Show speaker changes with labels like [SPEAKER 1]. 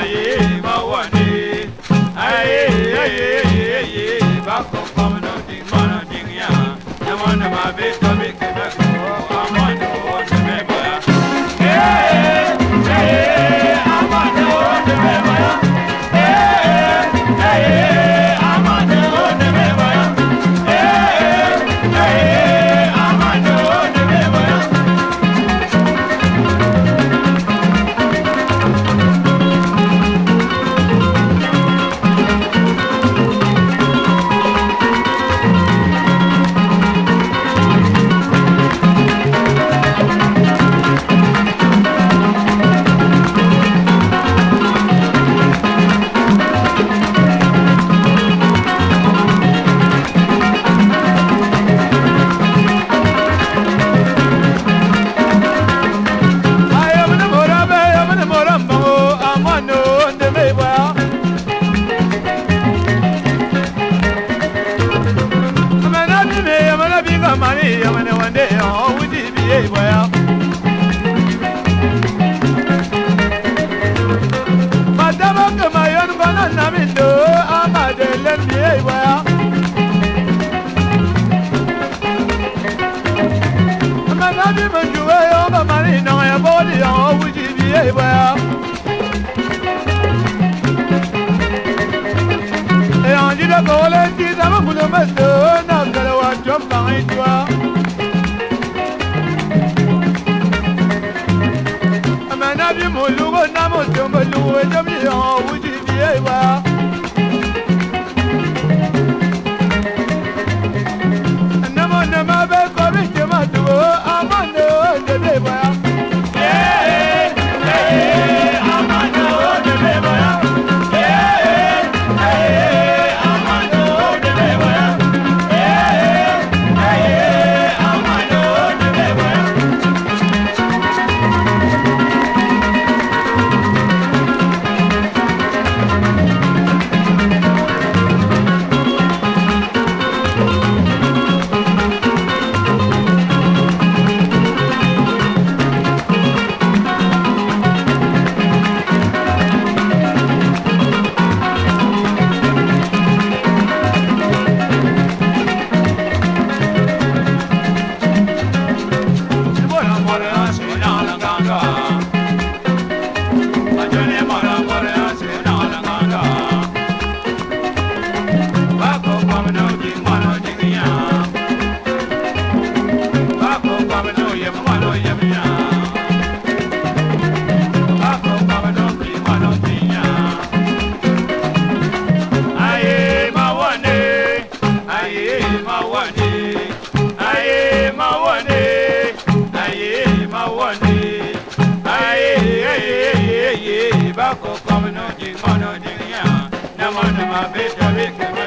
[SPEAKER 1] ayé máa wà ní ayé ayé. Amém, amém, que Eva Maria when one day all would be well. Madame Kamayon Banana Mindo, Amade Lembe well. Madame Manjue, Eva Marina, I body all would be well. Et on to de voler, dis à mon boulot, mais Oh, I'm on my bed, baby, come on.